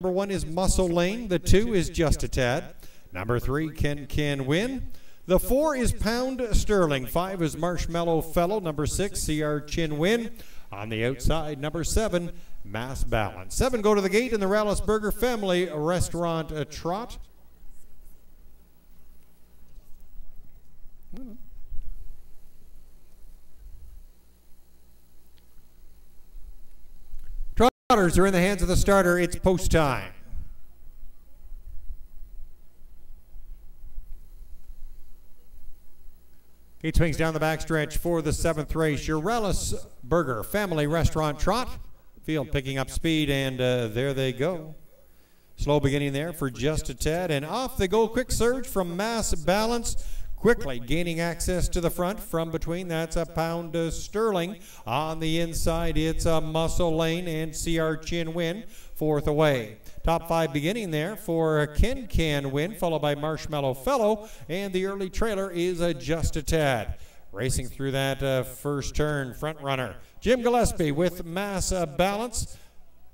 Number one is Muscle Lane. The two is Just a Tad. Number three, Can Can Win. The four is Pound Sterling. Five is Marshmallow Fellow. Number six, CR Chin Win. On the outside, number seven, Mass Balance. Seven go to the gate in the Rallis Burger Family Restaurant uh, Trot. Are in the hands of the starter. It's post time. He swings down the backstretch for the seventh race. Your Rallis Burger Family Restaurant Trot. Field picking up speed, and uh, there they go. Slow beginning there for just a tad, and off they go. Quick surge from Mass Balance quickly gaining access to the front from between. That's a pound Sterling. On the inside, it's a Muscle Lane and CR Chin Win, fourth away. Top five beginning there for Ken Can Win, followed by Marshmallow Fellow, and the early trailer is a Just a Tad. Racing through that uh, first turn, front runner. Jim Gillespie with mass uh, balance.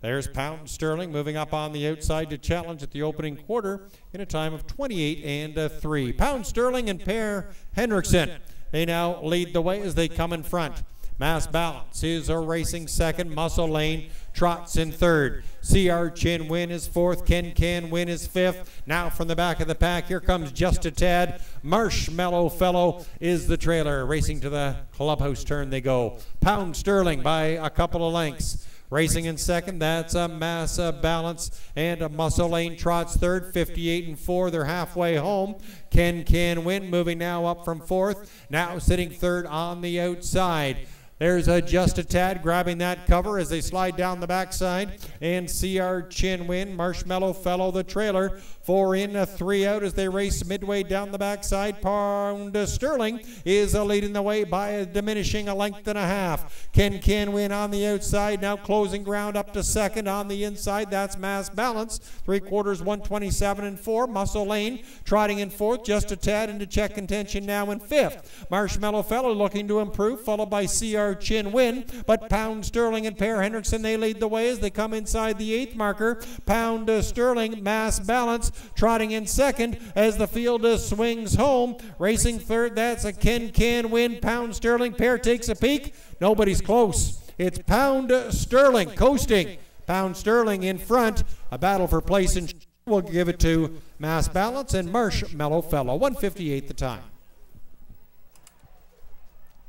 There's Pound Sterling moving up on the outside to challenge at the opening quarter in a time of 28 and uh, 3. Pound Sterling and Per Henriksen. They now lead the way as they come in front. Mass Balance is a racing second. Muscle Lane trots in third. CR Chin Win is fourth. Ken Can Win is fifth. Now from the back of the pack, here comes Just a Tad. Marshmallow Fellow is the trailer. Racing to the clubhouse turn they go. Pound Sterling by a couple of lengths. Racing in second, that's a mass balance and a muscle lane trots third, 58 and 4. They're halfway home. Ken Can Win moving now up from fourth. Now sitting third on the outside. There's a Just a Tad grabbing that cover as they slide down the backside. And CR Chin Win, Marshmallow Fellow, the trailer. Four in, a three out as they race midway down the backside. Pound Sterling is a leading the way by a diminishing a length and a half. Ken Can Win on the outside, now closing ground up to second on the inside. That's Mass Balance. Three quarters, 127 and four. Muscle Lane trotting in fourth, just a tad into check contention now in fifth. Marshmallow Fellow looking to improve, followed by CR Chin Win. But Pound Sterling and Per Henriksen, they lead the way as they come inside the eighth marker. Pound uh, Sterling, Mass Balance trotting in second as the field swings home. Racing third, that's a Ken Can Win. Pound Sterling, Per takes a peek. Nobody's close. It's Pound Sterling coasting. Pound Sterling in front. A battle for place and we'll give it to Mass Balance and Marshmallow Fellow. 158 the time.